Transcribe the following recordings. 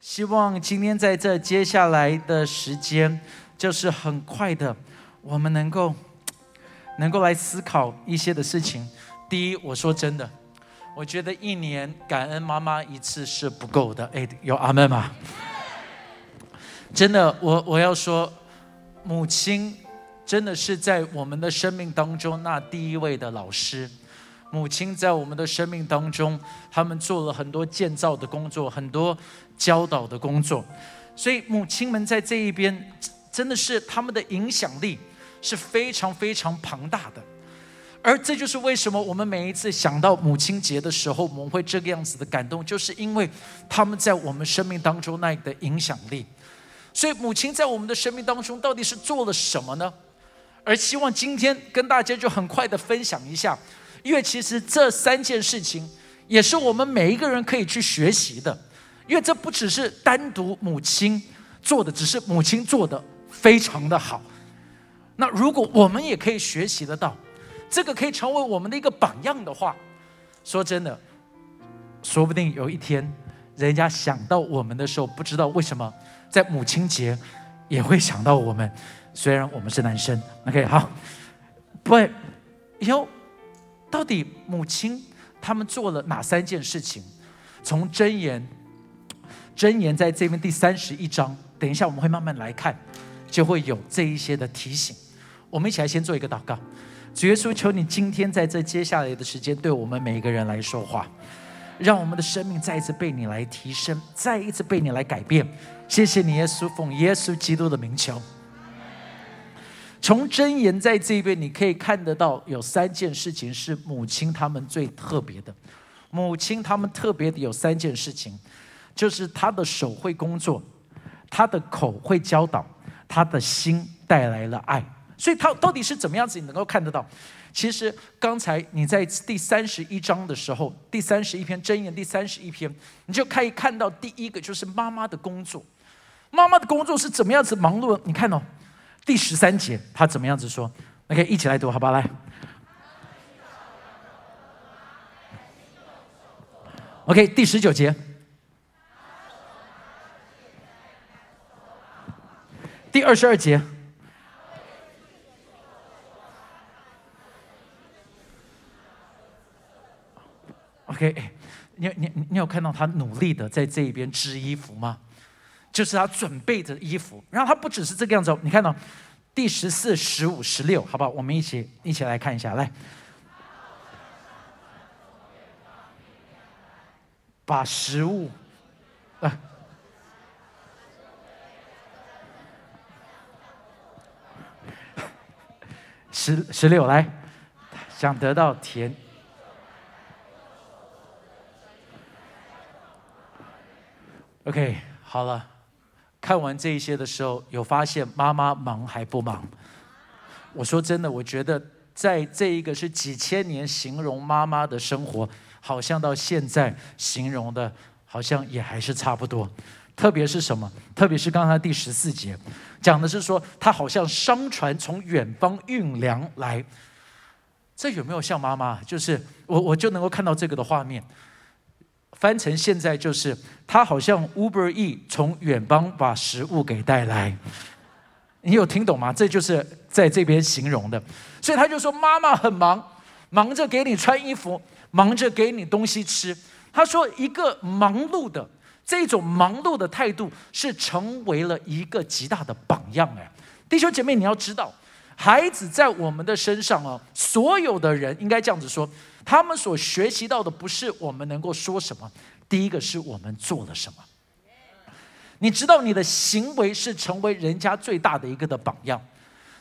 希望今天在这接下来的时间，就是很快的，我们能够能够来思考一些的事情。第一，我说真的，我觉得一年感恩妈妈一次是不够的。哎，有阿妹吗？真的，我我要说，母亲真的是在我们的生命当中那第一位的老师。母亲在我们的生命当中，他们做了很多建造的工作，很多教导的工作，所以母亲们在这一边真的是他们的影响力是非常非常庞大的。而这就是为什么我们每一次想到母亲节的时候，我们会这个样子的感动，就是因为他们在我们生命当中那的影响力。所以母亲在我们的生命当中到底是做了什么呢？而希望今天跟大家就很快的分享一下。因为其实这三件事情也是我们每一个人可以去学习的，因为这不只是单独母亲做的，只是母亲做的非常的好。那如果我们也可以学习得到，这个可以成为我们的一个榜样的话，说真的，说不定有一天人家想到我们的时候，不知道为什么在母亲节也会想到我们，虽然我们是男生。OK，好，不会 有。到底母亲他们做了哪三件事情？从箴言，箴言在这边第三十一章，等一下我们会慢慢来看，就会有这一些的提醒。我们一起来先做一个祷告，主耶稣，求你今天在这接下来的时间，对我们每一个人来说话，让我们的生命再一次被你来提升，再一次被你来改变。谢谢你，耶稣，奉耶稣基督的名求。从箴言在这边，你可以看得到有三件事情是母亲他们最特别的。母亲他们特别的有三件事情，就是她的手会工作，她的口会教导，她的心带来了爱。所以，他到底是怎么样子？你能够看得到？其实刚才你在第三十一章的时候，第三十一篇箴言第三十一篇，你就可以看到第一个就是妈妈的工作。妈妈的工作是怎么样子忙碌？你看哦。第十三节，他怎么样子说？OK，一起来读，好不好？来，OK，第十九节，第二十二节，OK，你你你有看到他努力的在这一边织衣服吗？就是他准备着衣服，然后他不只是这个样子，你看到第十四、十五、十六，好不好？我们一起一起来看一下，来，把食物，啊，十十六来，想得到甜，OK，好了。看完这一些的时候，有发现妈妈忙还不忙？我说真的，我觉得在这一个是几千年形容妈妈的生活，好像到现在形容的，好像也还是差不多。特别是什么？特别是刚才第十四节讲的是说，他好像商船从远方运粮来。这有没有像妈妈？就是我我就能够看到这个的画面。翻成现在就是，他好像 Uber E 从远方把食物给带来，你有听懂吗？这就是在这边形容的，所以他就说妈妈很忙，忙着给你穿衣服，忙着给你东西吃。他说一个忙碌的这种忙碌的态度，是成为了一个极大的榜样哎，弟兄姐妹你要知道，孩子在我们的身上啊，所有的人应该这样子说。他们所学习到的不是我们能够说什么，第一个是我们做了什么。你知道你的行为是成为人家最大的一个的榜样，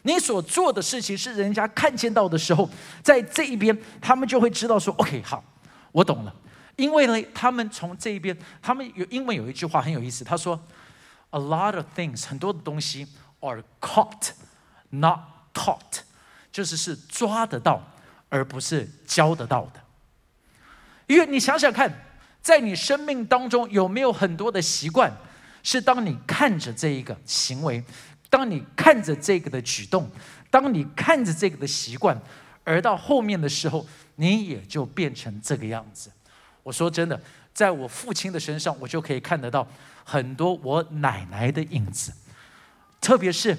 你所做的事情是人家看见到的时候，在这一边他们就会知道说，OK，好，我懂了。因为呢，他们从这一边，他们有英文有一句话很有意思，他说，A lot of things，很多的东西 are caught，not taught，就是是抓得到。而不是教得到的，因为你想想看，在你生命当中有没有很多的习惯，是当你看着这一个行为，当你看着这个的举动，当你看着这个的习惯，而到后面的时候，你也就变成这个样子。我说真的，在我父亲的身上，我就可以看得到很多我奶奶的影子，特别是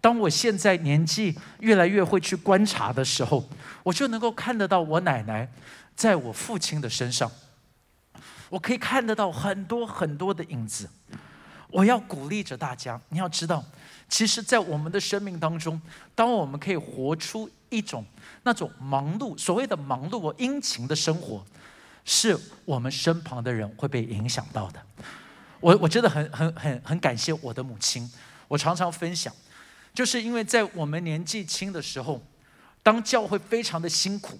当我现在年纪越来越会去观察的时候，我就能够看得到我奶奶在我父亲的身上，我可以看得到很多很多的影子。我要鼓励着大家，你要知道，其实，在我们的生命当中，当我们可以活出一种那种忙碌，所谓的忙碌，我殷勤的生活，是我们身旁的人会被影响到的。我我真的很很很很感谢我的母亲，我常常分享，就是因为在我们年纪轻的时候，当教会非常的辛苦，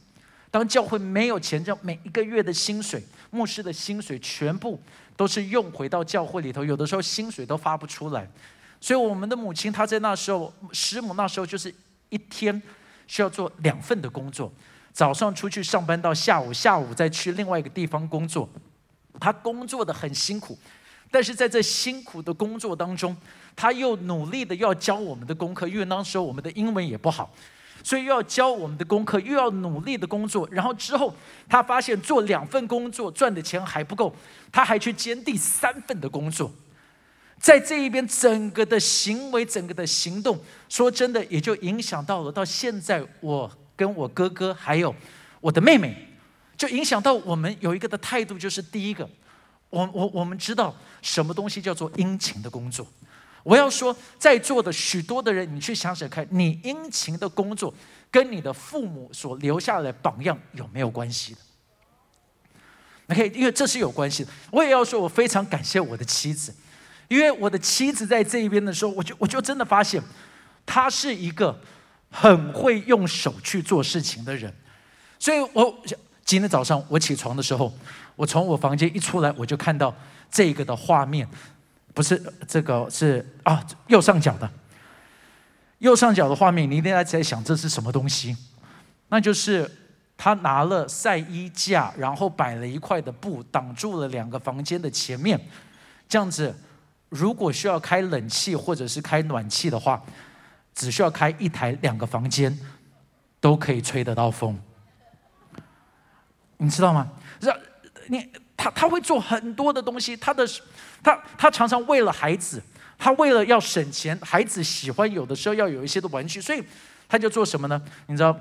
当教会没有钱，这每一个月的薪水，牧师的薪水全部。都是用回到教会里头，有的时候薪水都发不出来，所以我们的母亲她在那时候，师母那时候就是一天需要做两份的工作，早上出去上班到下午，下午再去另外一个地方工作，她工作的很辛苦，但是在这辛苦的工作当中，他又努力的要教我们的功课，因为那时候我们的英文也不好。所以又要教我们的功课，又要努力的工作，然后之后他发现做两份工作赚的钱还不够，他还去兼第三份的工作，在这一边整个的行为、整个的行动，说真的也就影响到了到现在我跟我哥哥还有我的妹妹，就影响到我们有一个的态度，就是第一个，我我我们知道什么东西叫做殷勤的工作。我要说，在座的许多的人，你去想想看，你殷勤的工作跟你的父母所留下来的榜样有没有关系的？OK，因为这是有关系的。我也要说，我非常感谢我的妻子，因为我的妻子在这一边的时候，我就我就真的发现，她是一个很会用手去做事情的人。所以我今天早上我起床的时候，我从我房间一出来，我就看到这个的画面。不是这个是啊，右上角的右上角的画面，你一定在在想这是什么东西？那就是他拿了晒衣架，然后摆了一块的布挡住了两个房间的前面，这样子，如果需要开冷气或者是开暖气的话，只需要开一台，两个房间都可以吹得到风。你知道吗？让你。他他会做很多的东西，他的他他常常为了孩子，他为了要省钱，孩子喜欢有的时候要有一些的玩具，所以他就做什么呢？你知道，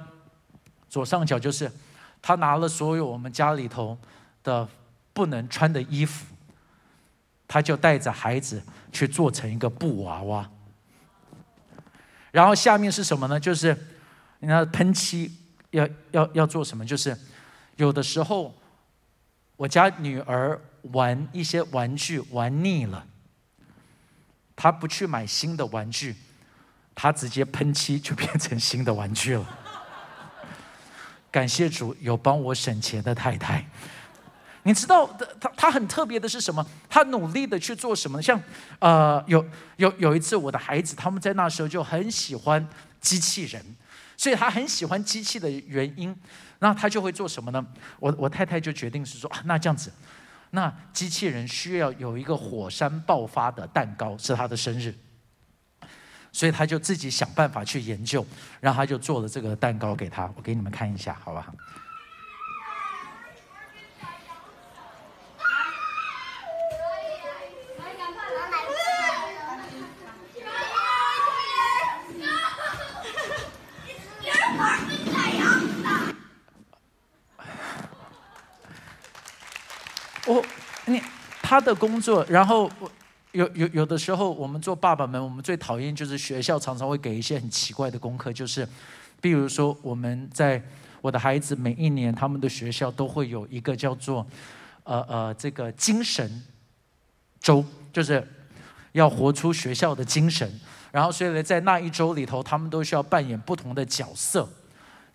左上角就是他拿了所有我们家里头的不能穿的衣服，他就带着孩子去做成一个布娃娃，然后下面是什么呢？就是你看喷漆要要要做什么？就是有的时候。我家女儿玩一些玩具玩腻了，她不去买新的玩具，她直接喷漆就变成新的玩具了。感谢主有帮我省钱的太太。你知道，她她很特别的是什么？她努力的去做什么？像呃，有有有一次，我的孩子他们在那时候就很喜欢机器人，所以他很喜欢机器的原因。那他就会做什么呢？我我太太就决定是说啊，那这样子，那机器人需要有一个火山爆发的蛋糕，是他的生日，所以他就自己想办法去研究，然后他就做了这个蛋糕给他。我给你们看一下，好不好？我你他的工作，然后有有有的时候，我们做爸爸们，我们最讨厌就是学校常常会给一些很奇怪的功课，就是，比如说我们在我的孩子每一年他们的学校都会有一个叫做呃呃这个精神周，就是要活出学校的精神，然后所以呢在那一周里头，他们都需要扮演不同的角色，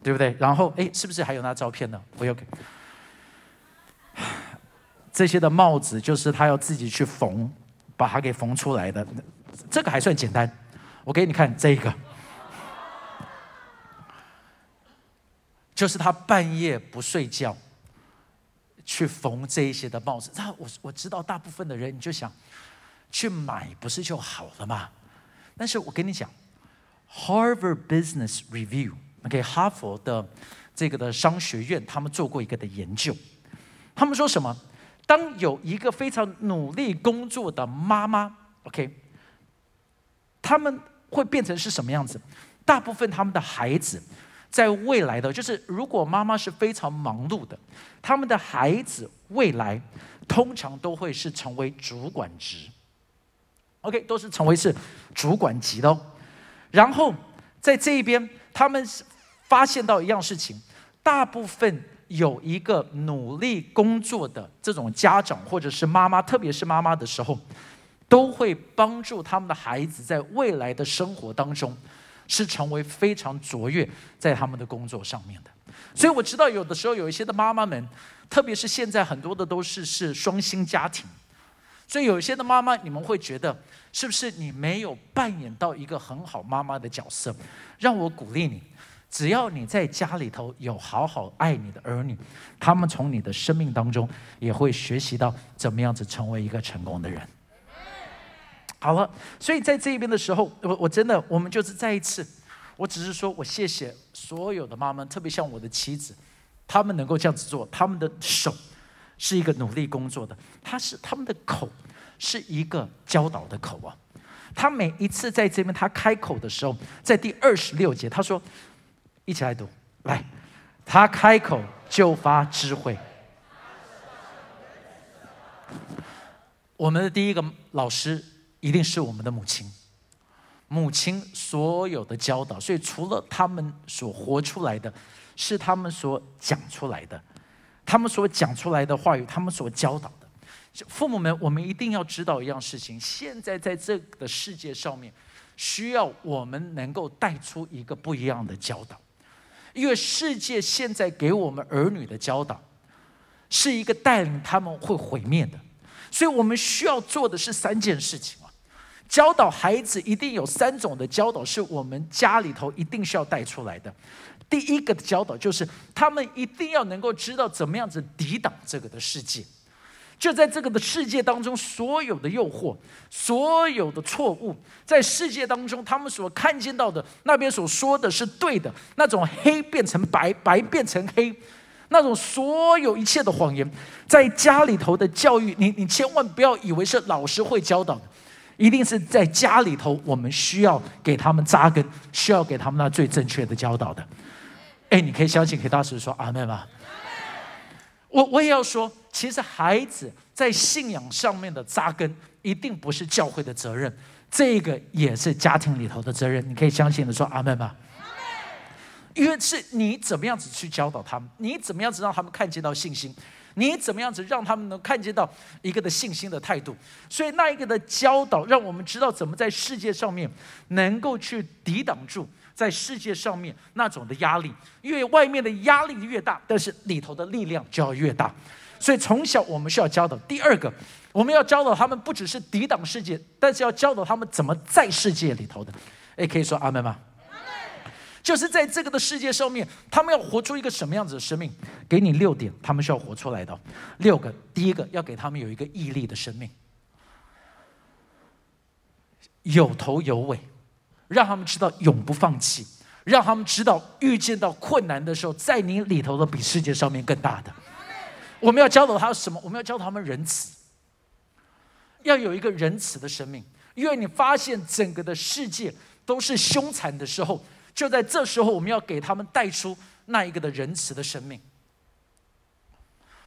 对不对？然后哎，是不是还有那照片呢？我有给。这些的帽子就是他要自己去缝，把它给缝出来的。这个还算简单，我给你看这个，就是他半夜不睡觉去缝这一些的帽子。那我我知道大部分的人你就想去买不是就好了嘛？但是我跟你讲，Harvard Business Review，OK，哈佛的这个的商学院他们做过一个的研究，他们说什么？当有一个非常努力工作的妈妈，OK，他们会变成是什么样子？大部分他们的孩子在未来的，就是如果妈妈是非常忙碌的，他们的孩子未来通常都会是成为主管职，OK，都是成为是主管级的哦。然后在这一边，他们是发现到一样事情，大部分。有一个努力工作的这种家长或者是妈妈，特别是妈妈的时候，都会帮助他们的孩子在未来的生活当中，是成为非常卓越在他们的工作上面的。所以我知道有的时候有一些的妈妈们，特别是现在很多的都是是双薪家庭，所以有一些的妈妈，你们会觉得是不是你没有扮演到一个很好妈妈的角色？让我鼓励你。只要你在家里头有好好爱你的儿女，他们从你的生命当中也会学习到怎么样子成为一个成功的人。好了，所以在这一边的时候，我我真的，我们就是再一次，我只是说我谢谢所有的妈妈，特别像我的妻子，他们能够这样子做，他们的手是一个努力工作的，他是他们的口是一个教导的口啊。他每一次在这边他开口的时候，在第二十六节他说。一起来读，来，他开口就发智慧。我们的第一个老师一定是我们的母亲，母亲所有的教导，所以除了他们所活出来的，是他们所讲出来的，他们所讲出来的话语，他们所教导的。父母们，我们一定要知道一样事情：现在在这个世界上面，需要我们能够带出一个不一样的教导。因为世界现在给我们儿女的教导，是一个带领他们会毁灭的，所以我们需要做的是三件事情啊。教导孩子一定有三种的教导，是我们家里头一定需要带出来的。第一个的教导就是，他们一定要能够知道怎么样子抵挡这个的世界。就在这个的世界当中，所有的诱惑，所有的错误，在世界当中，他们所看见到的那边所说的是对的，那种黑变成白，白变成黑，那种所有一切的谎言，在家里头的教育，你你千万不要以为是老师会教导的，一定是在家里头，我们需要给他们扎根，需要给他们那最正确的教导的。哎，你可以相信，可以大声说阿门吗？我我也要说。其实孩子在信仰上面的扎根，一定不是教会的责任，这个也是家庭里头的责任。你可以相信的说阿门吧。因为是你怎么样子去教导他们，你怎么样子让他们看见到信心，你怎么样子让他们能看见到一个的信心的态度。所以那一个的教导，让我们知道怎么在世界上面能够去抵挡住在世界上面那种的压力。因为外面的压力越大，但是里头的力量就要越大。所以从小我们需要教导。第二个，我们要教导他们，不只是抵挡世界，但是要教导他们怎么在世界里头的。哎，可以说阿门吗？就是在这个的世界上面，他们要活出一个什么样子的生命？给你六点，他们需要活出来的六个。第一个，要给他们有一个毅力的生命，有头有尾，让他们知道永不放弃，让他们知道遇见到困难的时候，在你里头的比世界上面更大的。我们要教导他什么？我们要教导他们仁慈，要有一个仁慈的生命。因为你发现整个的世界都是凶残的时候，就在这时候，我们要给他们带出那一个的仁慈的生命。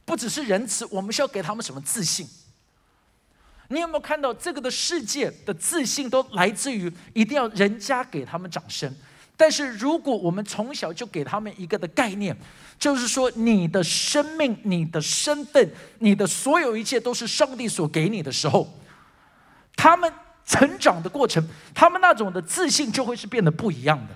不只是仁慈，我们需要给他们什么自信？你有没有看到这个的世界的自信都来自于一定要人家给他们掌声？但是如果我们从小就给他们一个的概念。就是说，你的生命、你的身份、你的所有一切都是上帝所给你的时候，他们成长的过程，他们那种的自信就会是变得不一样的。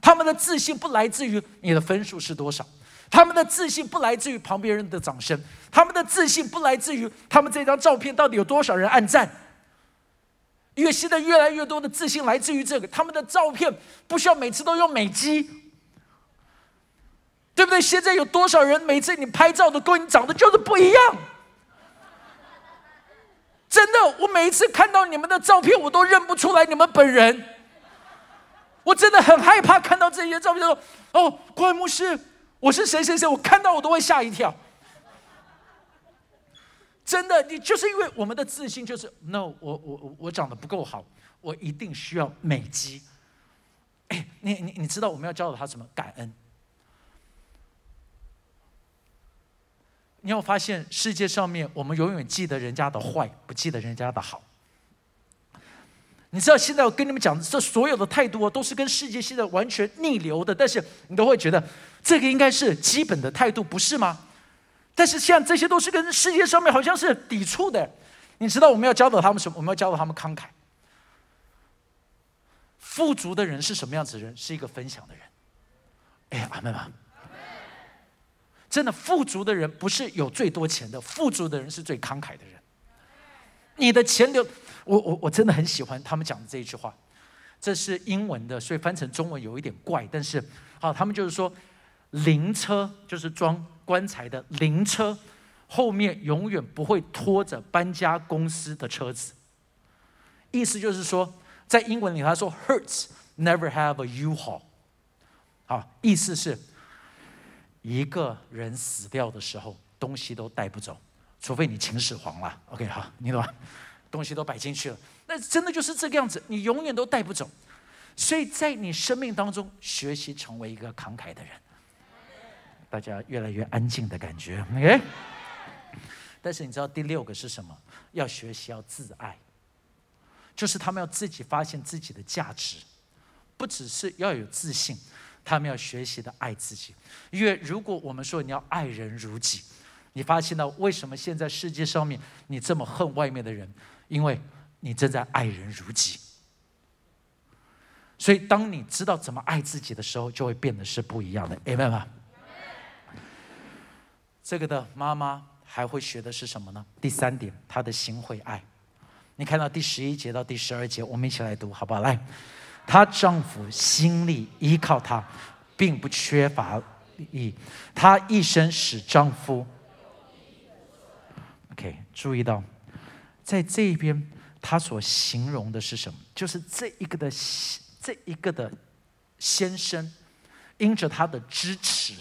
他们的自信不来自于你的分数是多少，他们的自信不来自于旁边人的掌声，他们的自信不来自于他们这张照片到底有多少人按赞。因为现在越来越多的自信来自于这个，他们的照片不需要每次都用美肌。对不对？现在有多少人每次你拍照的跟你长得就是不一样？真的，我每一次看到你们的照片，我都认不出来你们本人。我真的很害怕看到这些照片说：“哦，关牧师，我是谁谁谁。”我看到我都会吓一跳。真的，你就是因为我们的自信就是 no，我我我长得不够好，我一定需要美肌。哎，你你你知道我们要教导他什么？感恩。你要发现世界上面，我们永远记得人家的坏，不记得人家的好。你知道现在我跟你们讲，这所有的态度，都是跟世界现在完全逆流的，但是你都会觉得这个应该是基本的态度，不是吗？但是像这些都是跟世界上面好像是抵触的。你知道我们要教导他们什么？我们要教导他们慷慨。富足的人是什么样子的人？是一个分享的人。哎，阿妹吗？真的，富足的人不是有最多钱的，富足的人是最慷慨的人。你的钱流，我我我真的很喜欢他们讲的这一句话，这是英文的，所以翻成中文有一点怪。但是，好，他们就是说，灵车就是装棺材的灵车，后面永远不会拖着搬家公司的车子。意思就是说，在英文里他说，Hertz never have a U-Haul。好，意思是。一个人死掉的时候，东西都带不走，除非你秦始皇了。OK，好，你懂吧？东西都摆进去了，那真的就是这个样子，你永远都带不走。所以在你生命当中，学习成为一个慷慨的人。大家越来越安静的感觉，OK。但是你知道第六个是什么？要学习要自爱，就是他们要自己发现自己的价值，不只是要有自信。他们要学习的爱自己，因为如果我们说你要爱人如己，你发现到为什么现在世界上面你这么恨外面的人？因为你正在爱人如己。所以当你知道怎么爱自己的时候，就会变得是不一样的。明白吗？这个的妈妈还会学的是什么呢？第三点，她的心会爱。你看到第十一节到第十二节，我们一起来读，好不好？来。她丈夫心力依靠她，并不缺乏利她一生使丈夫。OK，注意到，在这一边，她所形容的是什么？就是这一个的这一个的先生，因着他的支持，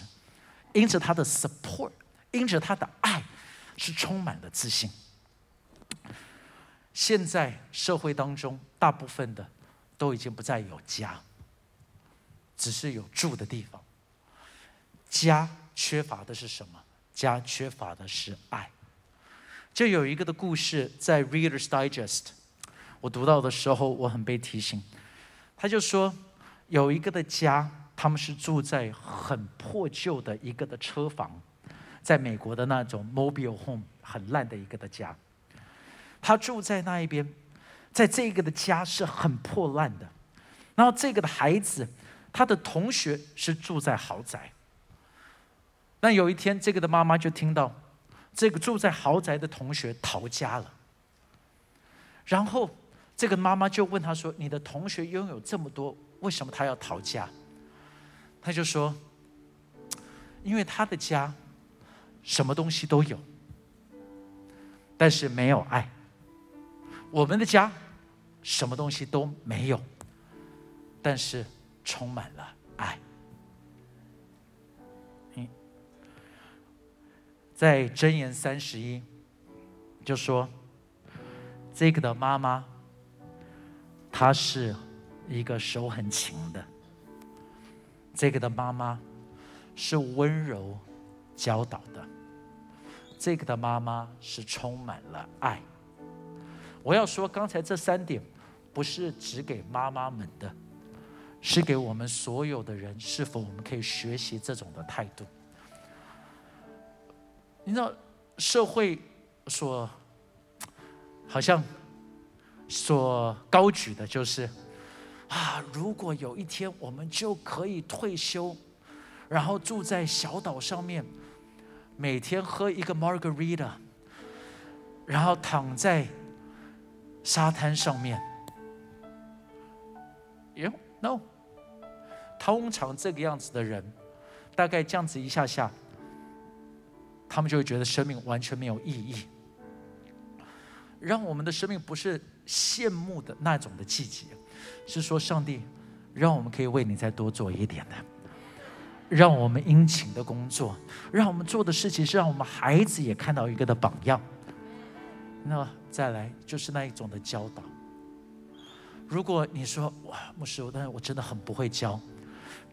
因着他的 support，因着他的爱，是充满了自信。现在社会当中，大部分的。都已经不再有家，只是有住的地方。家缺乏的是什么？家缺乏的是爱。就有一个的故事在《Reader's Digest》，我读到的时候，我很被提醒。他就说，有一个的家，他们是住在很破旧的一个的车房，在美国的那种 mobile home，很烂的一个的家。他住在那一边。在这个的家是很破烂的，然后这个的孩子，他的同学是住在豪宅。那有一天，这个的妈妈就听到，这个住在豪宅的同学逃家了。然后，这个妈妈就问他说：“你的同学拥有这么多，为什么他要逃家？”他就说：“因为他的家什么东西都有，但是没有爱。我们的家。”什么东西都没有，但是充满了爱。嗯，在箴言三十一就说，这个的妈妈，她是一个手很勤的，这个的妈妈是温柔教导的，这个的妈妈是充满了爱。我要说刚才这三点。不是只给妈妈们的，是给我们所有的人。是否我们可以学习这种的态度？你知道，社会所好像所高举的就是啊，如果有一天我们就可以退休，然后住在小岛上面，每天喝一个 Margarita，然后躺在沙滩上面。哟，no，通常这个样子的人，大概这样子一下下，他们就会觉得生命完全没有意义。让我们的生命不是羡慕的那种的季节，是说上帝让我们可以为你再多做一点的，让我们殷勤的工作，让我们做的事情是让我们孩子也看到一个的榜样。那再来就是那一种的教导。如果你说哇，牧师，但是我真的很不会教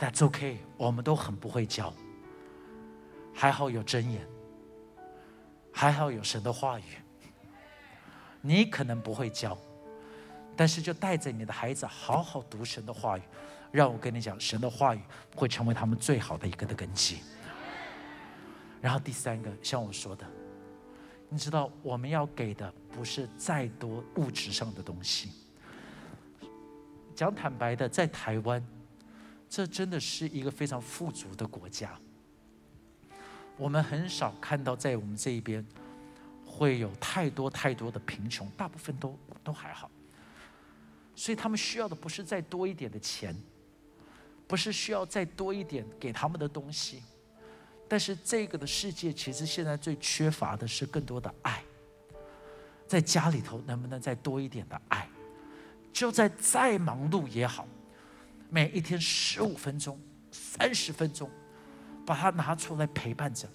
，That's OK，我们都很不会教。还好有真言，还好有神的话语。你可能不会教，但是就带着你的孩子好好读神的话语。让我跟你讲，神的话语会成为他们最好的一个的根基。然后第三个，像我说的，你知道我们要给的不是再多物质上的东西。讲坦白的，在台湾，这真的是一个非常富足的国家。我们很少看到在我们这一边会有太多太多的贫穷，大部分都都还好。所以他们需要的不是再多一点的钱，不是需要再多一点给他们的东西，但是这个的世界其实现在最缺乏的是更多的爱。在家里头能不能再多一点的爱？就在再忙碌也好，每一天十五分钟、三十分钟，把它拿出来陪伴着，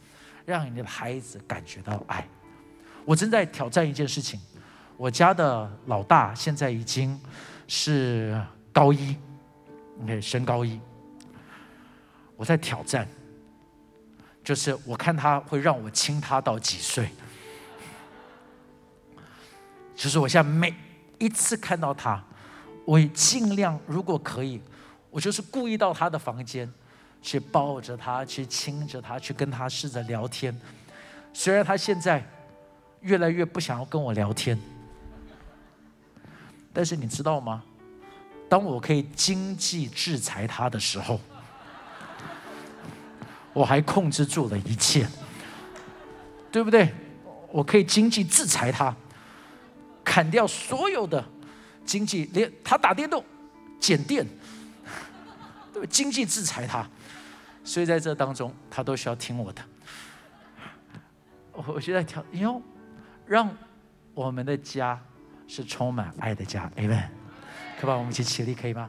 让你的孩子感觉到爱。我正在挑战一件事情，我家的老大现在已经是高一，OK，升高一。我在挑战，就是我看他会让我亲他到几岁，就是我现在每。一次看到他，我尽量如果可以，我就是故意到他的房间，去抱着他，去亲着他，去跟他试着聊天。虽然他现在越来越不想要跟我聊天，但是你知道吗？当我可以经济制裁他的时候，我还控制住了一切，对不对？我可以经济制裁他。砍掉所有的经济，连他打电动、减电，对经济制裁他，所以在这当中，他都需要听我的。我我就在调，哟，让我们的家是充满爱的家，Amen。可吧，我们一起起立，可以吗？